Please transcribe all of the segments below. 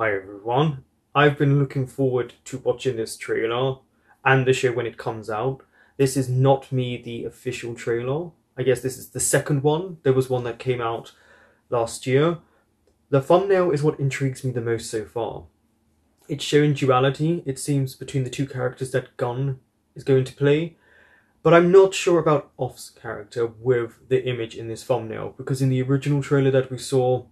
Hi everyone. I've been looking forward to watching this trailer and the show when it comes out. This is not me the official trailer. I guess this is the second one. There was one that came out last year. The thumbnail is what intrigues me the most so far. It's showing duality, it seems, between the two characters that Gun is going to play. But I'm not sure about Off's character with the image in this thumbnail, because in the original trailer that we saw,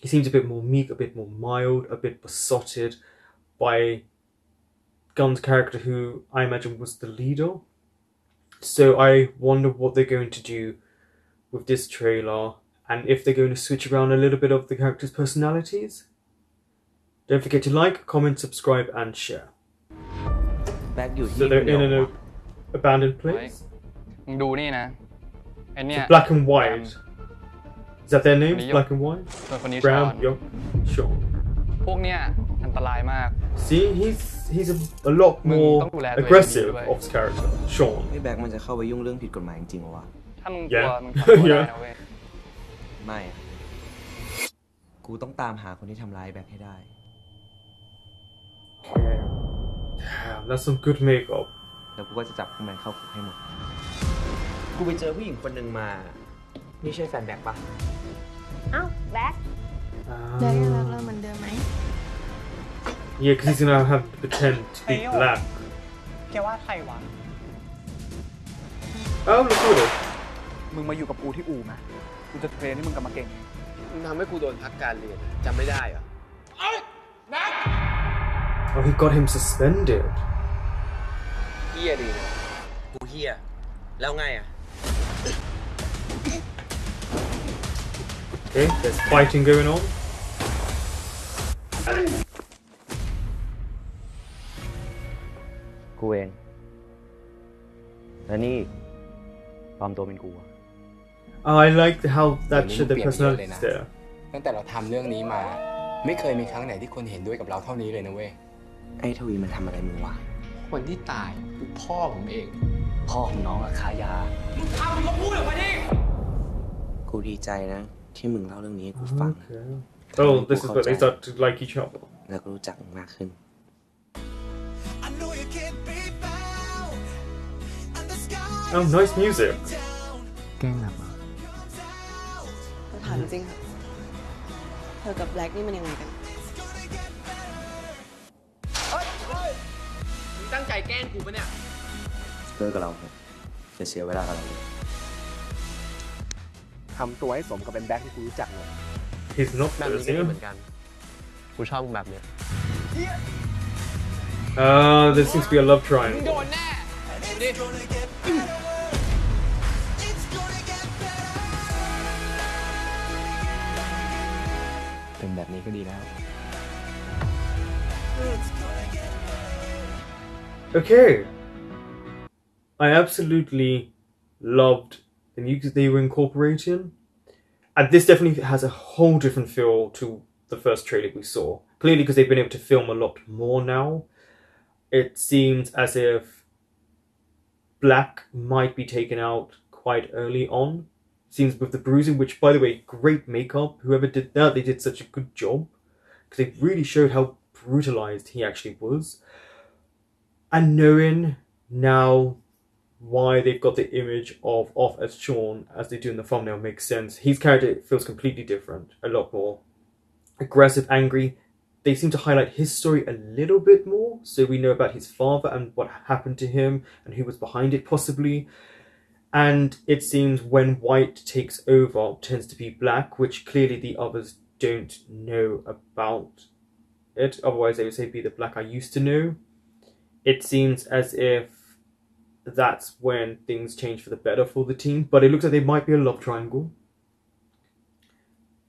he seems a bit more meek, a bit more mild, a bit besotted by Gun's character, who I imagine was the leader. So I wonder what they're going to do with this trailer and if they're going to switch around a little bit of the characters' personalities. Don't forget to like, comment, subscribe, and share. So they're in an abandoned place. It's black and white. Is that their names? Yup. Black and white? ส่วนคนนี้ชอน Brown? Yup. Sean. พวกเนี้ยอันตรายมาก See, he's he's a, a lot มึง more ต้องดูแลตัวเอง aggressive ดีๆด้วย of his character. Sean. ไอ้แบ็คมันจะเข้าไปยุ่งเรื่องผิดกฎหมายจริงๆเหรอวะ ถ้ามึงกลัว Yeah. มึงถอนตัวได้ Yeah. นะเว้ยไม่อะกูต้องตามหาคนที่ทำร้ายแบ็คให้ได้ Okay. Damn, that's some good makeup. แล้วกูก็จะจับพวกมันเข้าคุกให้หมด กูไปเจอผู้หญิงคนหนึ่งมา นี่ใช่แฟนแบ็คปะเอ้าแบ็ค Um, แล้วยังรักเราเหมือนเดิมไหม yeah, because he's gonna have to pretend to be Hey, yo. black. แกว่าใครวะ Oh, look at it. มึงมาอยู่กับกูที่อู่มากูจะเทรนให้มึงกลับมาเก่ง มึงทำให้กูโดนพักการเรียนจำไม่ได้เหรอ Oh, he got him suspended. เฮียดีนะกูเฮียแล้วไงอะ Okay, there's fighting going on. กูเองและนี่ปลอมตัวเป็นกูอะ Oh, I like how that Yeah, showed the maybe personalities yeah, there. ตั้งแต่เราทำเรื่องนี้มา ไม่เคยมีครั้งไหนที่คนเห็นด้วยกับเราเท่านี้เลยนะเว้ย ไอ้ทวีมันทำอะไรมึงวะ คนที่ตายคือพ่อผมเอง พ่อของน้องอะคายากูดีใจนะ ที่มึงเล่าเรื่องนี้ให้กูฟัง Okay. Oh, this is where they start to like each other. แล้วก็รู้จักมึงมากขึ้น Oh, nice music. แกล้งหลับอะเราถามจริงค่ะเธอกับแบล็กนี่มันยังไงกันมึงตั้งใจแกล้งกูปะเนี่ย เลิกกับเราเถอะจะเสียเวลากับเราเลย ทำตัวให้สมกับเป็นแบ็คที่กูรู้จักหน่อย He's not แบบนี้ this, ก็ดี yeah? เหมือนกัน กูชอบมึงแบบเนี้ย Uh, there seems to be a love triangle. โดนแน่ดิเป็นแบบนี้ก็ดีแล้ว Okay. I absolutely loved the music they were incorporating. And this definitely has a whole different feel to the first trailer we saw. Clearly, because they've been able to film a lot more now. It seems as if Black might be taken out quite early on. Seems with the bruising, which, by the way, great makeup. Whoever did that, they did such a good job. Because they really showed how brutalized he actually was and knowing now why they've got the image of off as Sean as they do in the thumbnail makes sense. His character feels completely different, a lot more aggressive, angry. They seem to highlight his story a little bit more, so we know about his father and what happened to him and who was behind it, possibly. And it seems when white takes over, tends to be black, which clearly the others don't know about it. Otherwise, they would say be the black I used to know it seems as if that's when things change for the better for the team. But it looks like there might be a love triangle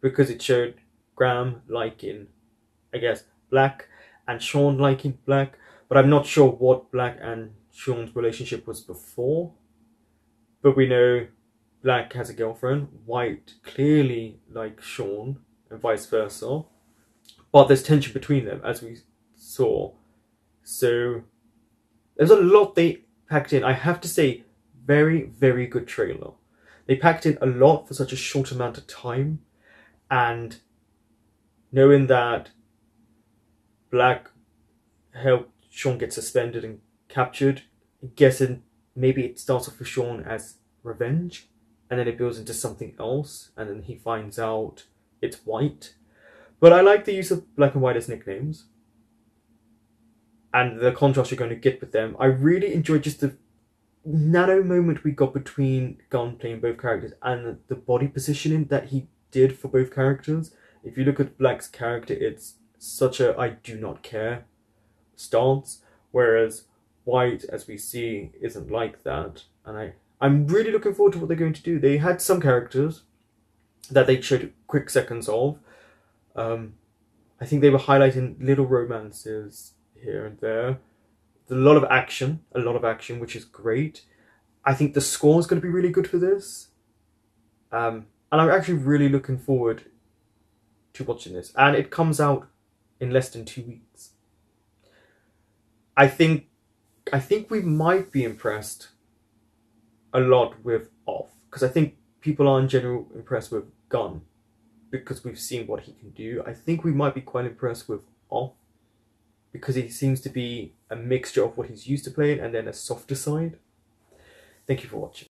because it showed Graham liking, I guess, Black and Sean liking Black. But I'm not sure what Black and Sean's relationship was before. But we know Black has a girlfriend, White clearly likes Sean, and vice versa. But there's tension between them, as we saw. So there's a lot they packed in. I have to say, very, very good trailer. They packed in a lot for such a short amount of time, and knowing that Black helped Sean get suspended and captured. I'm Guessing maybe it starts off with Sean as revenge, and then it builds into something else, and then he finds out it's White. But I like the use of Black and White as nicknames, and the contrast you're going to get with them. I really enjoyed just the nano moment we got between Gun playing both characters and the body positioning that he did for both characters. If you look at Black's character, it's such a I do not care stance, whereas White, as we see, isn't like that. And I, I'm really looking forward to what they're going to do. They had some characters that they showed quick seconds of. Um, I think they were highlighting little romances here and there. A lot of action, a lot of action, which is great. I think the score is going to be really good for this. Um, and I'm actually really looking forward to watching this. And it comes out in less than two weeks. I think I think we might be impressed a lot with Off because I think people are in general impressed with Gun because we've seen what he can do. I think we might be quite impressed with Off because he seems to be a mixture of what he's used to playing and then a softer side. Thank you for watching.